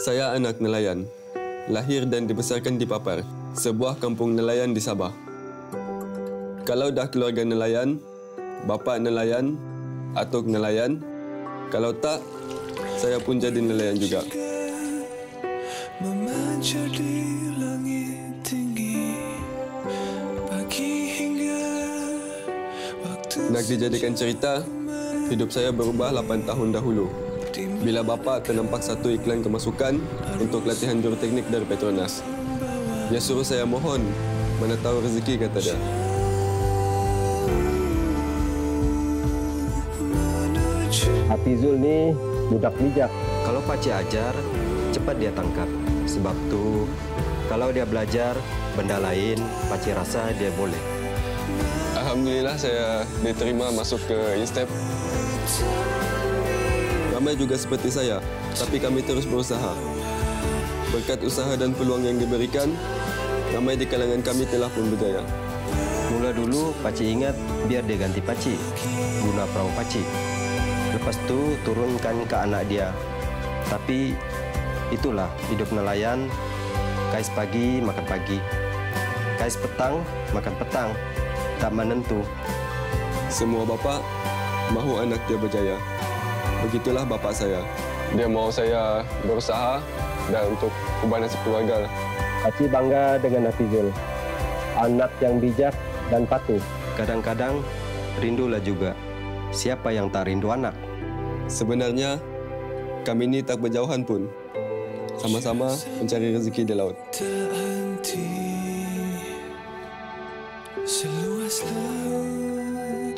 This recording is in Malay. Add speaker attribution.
Speaker 1: Saya anak nelayan. Lahir dan dibesarkan di Papar, sebuah kampung nelayan di Sabah. Kalau dah keluarga nelayan, bapa nelayan, atuk nelayan. Kalau tak, saya pun jadi nelayan juga.
Speaker 2: Memancar di langit tinggi Pagi hingga waktu
Speaker 1: Nak dijadikan cerita, hidup saya berubah 8 tahun dahulu. Bila bapa ternampak satu iklan kemasukan untuk latihan juruteknik dari Petronas. Dia suruh saya mohon, mana tahu rezeki kata dia.
Speaker 3: Hafizul ni budak bijak.
Speaker 4: Kalau pakcik ajar, cepat dia tangkap. Sebab tu, kalau dia belajar benda lain, pakcik rasa dia boleh.
Speaker 1: Alhamdulillah saya diterima masuk ke Instep. Ramai juga seperti saya, tapi kami terus berusaha. Berkat usaha dan peluang yang diberikan, ramai di kalangan kami telah pun berjaya.
Speaker 4: Mula dulu, pakcik ingat biar dia ganti pakcik. Guna perahu pakcik. Lepas tu, turunkan ke anak dia. Tapi, itulah hidup nelayan. Kais pagi, makan pagi. Kais petang, makan petang. Tak menentu.
Speaker 1: Semua bapa mahu anak dia berjaya. Begitulah bapa saya. Dia mahu saya berusaha dan untuk ubah nasib keluarga.
Speaker 3: Pakcik bangga dengan Hafizul. Anak yang bijak dan patuh.
Speaker 4: Kadang-kadang, rindulah juga. Siapa yang tak rindu anak?
Speaker 1: Sebenarnya, kami ini tak berjauhan pun. Sama-sama mencari rezeki di laut.
Speaker 2: terhenti Seluas laut